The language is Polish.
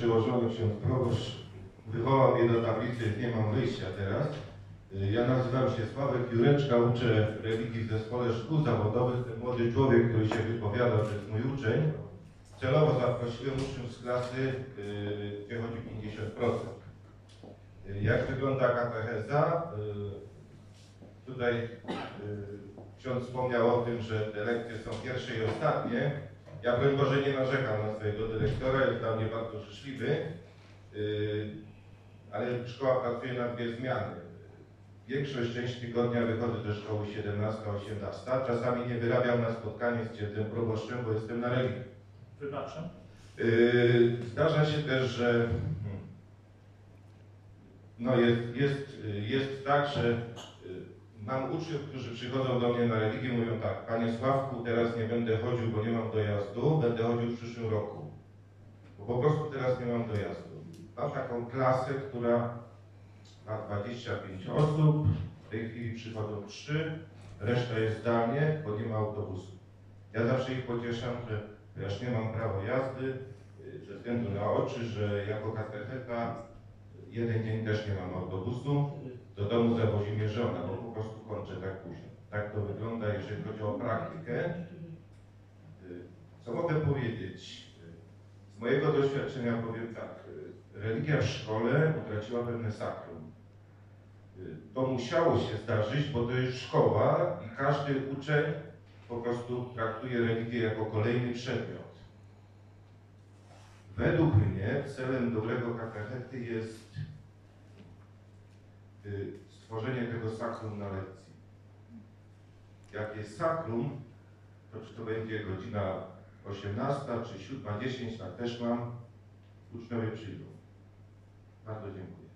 Przełożony ksiądz proboszcz wywołał mnie do tablicy, nie mam wyjścia teraz. Ja nazywam się Sławek Jureczka, uczę religii w zespole szkół zawodowych. Ten młody człowiek, który się wypowiadał, to jest mój uczeń. Celowo zaprosiłem uczniów z klasy, y, gdzie chodzi 50%. Y, Jak wygląda katecheza? Y, Tutaj y, ksiądz wspomniał o tym, że te lekcje są pierwsze i ostatnie. Ja broń Boże nie narzekam na swojego dyrektora, jest dla mnie bardzo życzliwy, yy, ale szkoła pracuje na dwie zmiany. Większość część tygodnia wychodzę ze szkoły 17-18, czasami nie wyrabiam na spotkanie z księdzem proboszczem, bo jestem na religii. Wybaczam. Yy, Zdarza się też, że hmm, no jest, jest, yy, jest tak, że mam uczniów, którzy przychodzą do mnie na religię, mówią tak, Panie Sławku, teraz nie będę chodził, bo nie mam dojazdu, będę chodził w przyszłym roku. Bo po prostu teraz nie mam dojazdu. Mam taką klasę, która ma 25 osób, w tej chwili przychodzą 3, reszta jest zdalnie, bo nie ma autobusu. Ja zawsze ich pocieszam, że ponieważ nie mam prawa jazdy, ze względu na oczy, że jako katecheta jeden dzień też nie mam autobusu, do domu zawozi mnie żona, bo po prostu kończę tak późno. Tak to wygląda, jeżeli chodzi o praktykę. Y, Co mogę powiedzieć? Y, Z mojego doświadczenia powiem tak. y, Religia w szkole utraciła pewne sakrum. To musiało się zdarzyć, bo to jest szkoła i każdy uczeń po prostu traktuje religię jako kolejny przedmiot. Według mnie celem dobrego katechety jest y, stworzenie tego sakrum na lekcji. Jak jest sakrum, to czy to będzie godzina 18 czy 7.10, tak też mam, uczniowie przyjdą. Bardzo dziękuję.